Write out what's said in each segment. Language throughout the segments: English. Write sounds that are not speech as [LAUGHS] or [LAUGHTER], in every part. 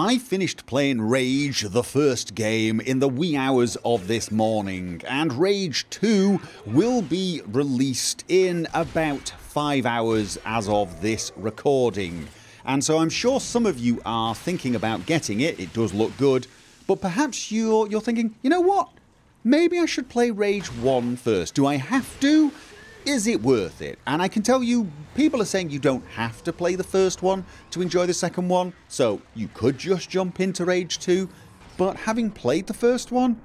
I finished playing Rage, the first game, in the wee hours of this morning, and Rage 2 will be released in about 5 hours as of this recording. And so I'm sure some of you are thinking about getting it, it does look good, but perhaps you're, you're thinking, you know what? Maybe I should play Rage 1 first. Do I have to? Is it worth it? And I can tell you, people are saying you don't have to play the first one to enjoy the second one, so you could just jump into Rage 2. But having played the first one,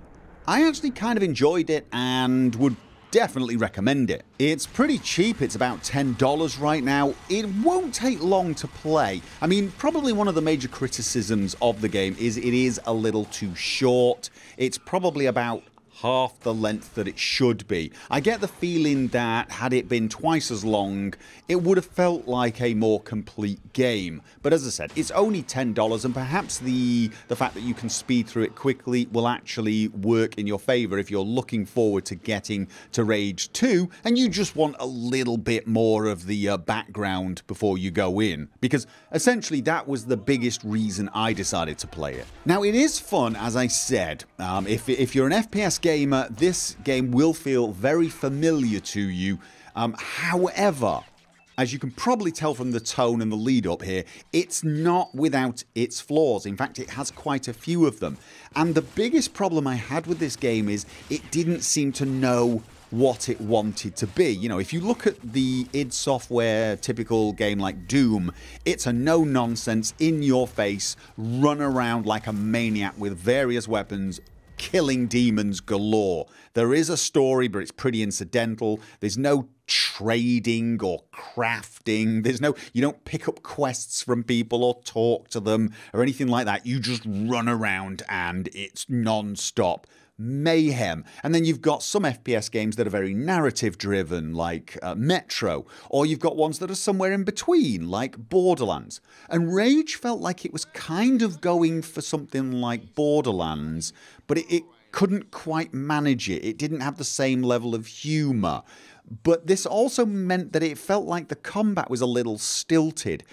I actually kind of enjoyed it and would definitely recommend it. It's pretty cheap, it's about $10 right now. It won't take long to play. I mean, probably one of the major criticisms of the game is it is a little too short. It's probably about half the length that it should be. I get the feeling that had it been twice as long, it would have felt like a more complete game. But as I said, it's only $10 and perhaps the, the fact that you can speed through it quickly will actually work in your favour if you're looking forward to getting to Rage 2 and you just want a little bit more of the uh, background before you go in. Because essentially that was the biggest reason I decided to play it. Now it is fun as I said. Um, if, if you're an FPS gamer, this game will feel very familiar to you. Um, however, as you can probably tell from the tone and the lead up here, it's not without its flaws. In fact, it has quite a few of them. And the biggest problem I had with this game is it didn't seem to know what it wanted to be. You know, if you look at the id Software typical game like Doom, it's a no nonsense, in your face, run around like a maniac with various weapons, killing demons galore. There is a story, but it's pretty incidental. There's no trading or crafting. There's no, you don't pick up quests from people or talk to them or anything like that. You just run around and it's non stop mayhem. And then you've got some FPS games that are very narrative driven, like uh, Metro, or you've got ones that are somewhere in between, like Borderlands. And Rage felt like it was kind of going for something like Borderlands, but it, it couldn't quite manage it. It didn't have the same level of humour. But this also meant that it felt like the combat was a little stilted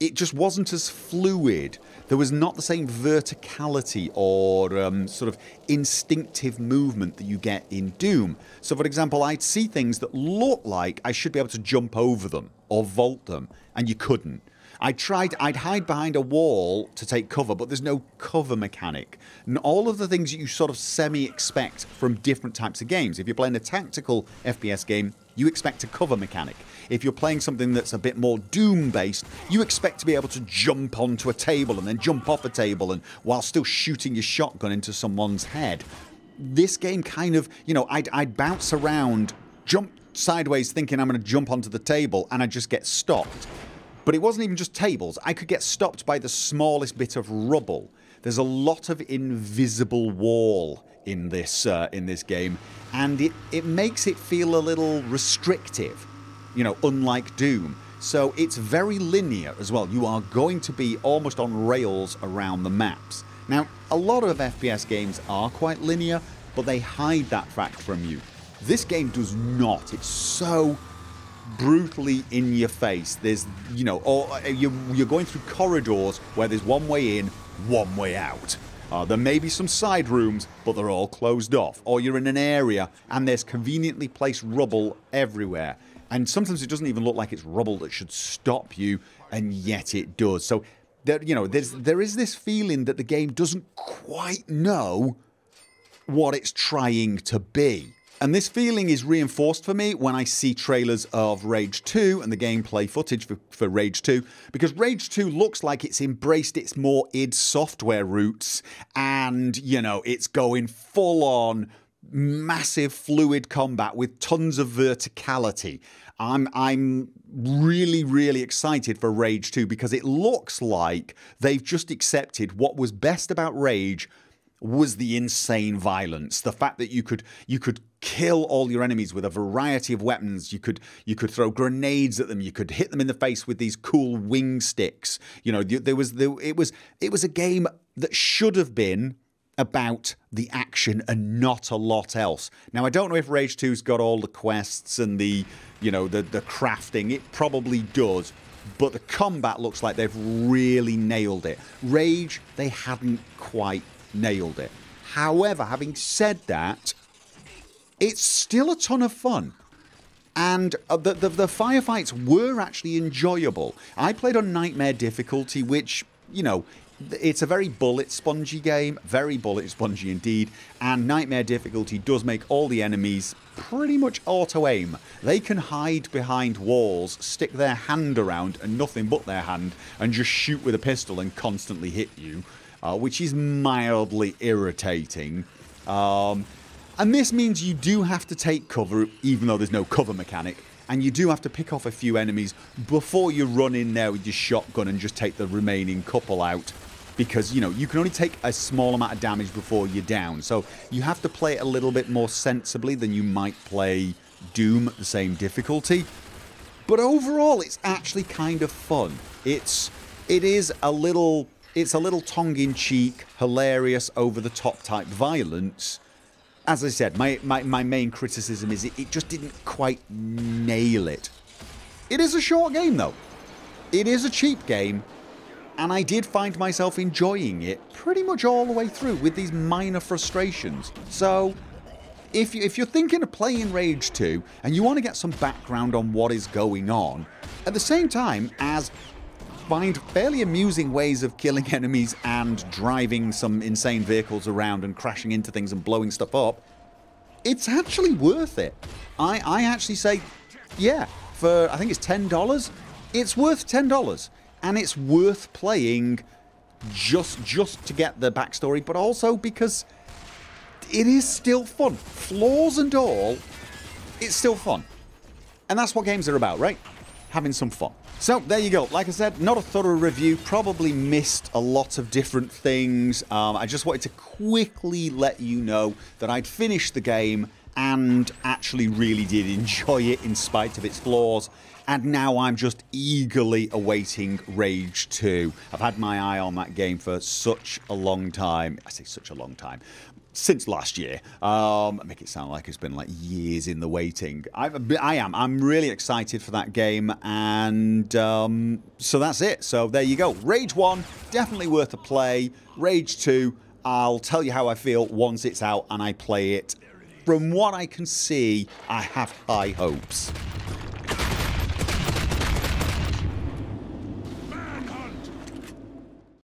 it just wasn't as fluid. There was not the same verticality or um, sort of instinctive movement that you get in Doom. So, for example, I'd see things that looked like I should be able to jump over them or vault them, and you couldn't. I tried, I'd hide behind a wall to take cover, but there's no cover mechanic. And all of the things that you sort of semi expect from different types of games. If you're playing a tactical FPS game, you expect a cover mechanic. If you're playing something that's a bit more Doom based, you expect to be able to jump onto a table and then jump off a table and while still shooting your shotgun into someone's head. This game kind of, you know, I'd, I'd bounce around, jump sideways thinking I'm going to jump onto the table and I just get stopped. But it wasn't even just tables. I could get stopped by the smallest bit of rubble. There's a lot of invisible wall in this uh, in this game, and it, it makes it feel a little restrictive you know, unlike Doom. So it's very linear as well. You are going to be almost on rails around the maps. Now, a lot of FPS games are quite linear, but they hide that fact from you. This game does not. It's so brutally in your face. There's, you know, or uh, you're going through corridors where there's one way in, one way out. Uh, there may be some side rooms, but they're all closed off. Or you're in an area and there's conveniently placed rubble everywhere and sometimes it doesn't even look like it's rubble that should stop you, and yet it does. So there, you know, there's there is this feeling that the game doesn't quite know what it's trying to be. And this feeling is reinforced for me when I see trailers of Rage 2 and the gameplay footage for, for, Rage 2, because Rage 2 looks like it's embraced its more id software roots and, you know, it's going full on massive fluid combat with tons of verticality. I'm I'm really really excited for Rage 2 because it looks like they've just accepted what was best about Rage was the insane violence the fact that you could you could kill all your enemies with a variety of weapons you could you could throw grenades at them you could hit them in the face with these cool wing sticks you know there was there, it was it was a game that should have been about the action and not a lot else. Now I don't know if Rage 2's got all the quests and the you know the the crafting. It probably does. but the combat looks like they've really nailed it. Rage, they hadn't quite nailed it. However, having said that, it's still a ton of fun. And uh, the, the, the firefights were actually enjoyable. I played on Nightmare difficulty, which, you know, it's a very bullet spongy game, very bullet spongy indeed, and Nightmare difficulty does make all the enemies pretty much auto aim. They can hide behind walls, stick their hand around and nothing but their hand, and just shoot with a pistol and constantly hit you, uh, which is mildly irritating. Um, and this means you do have to take cover, even though there's no cover mechanic, and you do have to pick off a few enemies before you run in there with your shotgun and just take the remaining couple out. Because you know you can only take a small amount of damage before you're down. So you have to play it a little bit more sensibly than you might play Doom at the same difficulty. But overall it's actually kind of fun. It's it is a little it's a little tongue-in-cheek hilarious over-the-top type violence as I said my, my, my main criticism is it, it just didn't quite nail it it is a short game though it is a cheap game and I did find myself enjoying it pretty much all the way through with these minor frustrations. So if, you, if you're thinking of playing Rage 2 and you want to get some background on what is going on, at the same time as find fairly amusing ways of killing [LAUGHS] enemies and driving some insane vehicles around and crashing into things and blowing stuff up, it's actually worth it. I, I actually say, yeah, for I think it's $10, it's worth $10 and it's worth playing just just to get the backstory, but also because it is still fun. Flaws and all, it's still fun. And that's what games are about, right? Having some fun. So there you go. Like I said, not a thorough review. Probably missed a lot of different things. Um, I just wanted to quickly let you know that I'd finished the game and actually really did enjoy it in spite of its flaws and now I'm just eagerly awaiting Rage 2. I've had my eye on that game for such a long time. I say such a long time. Since last year. Um, make it sound like it's been like years in the waiting. I've, I am. I'm really excited for that game. And um, so that's it. So there you go. Rage 1, definitely worth a play. Rage 2, I'll tell you how I feel once it's out and I play it. From what I can see, I have high hopes.